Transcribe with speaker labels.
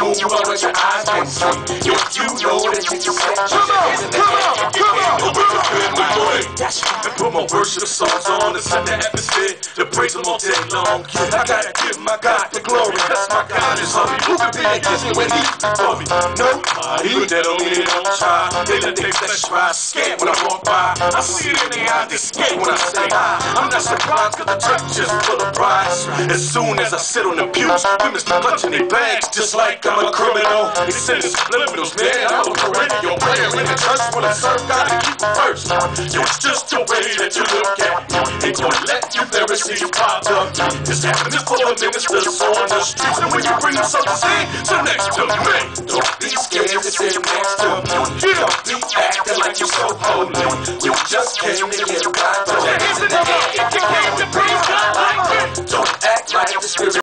Speaker 1: move on what your eyes can see. If you know that you just set your hands in the air, you can't know what to feel my way. That's right. And put my worship songs on to set the atmosphere, praise him all day long. I gotta give my God the glory, that's my God is holy. Who can be against me when he's before me? Nobody. They don't mean they don't try. They let their flesh rise, scared when I walk by. I see it in their eyes, they scared when I say hi. I'm not surprised cause the church is full of pride. As soon as I sit on the pews, women start clutching their bags just like I'm a criminal. They send subliminals, man. I'm a perennial prayer in the church when I serve God and keep it first. It's just the way that you look at me. Ain't gonna let you Pharisees pop up. This happens for the ministers on the streets. And when you bring them something, say, so next to me. Don't be scared to sit next to me. Don't be acting like you're so holy. You just came to get right. Put your hands in the air if you came to praise God like that. Don't act like the spirit.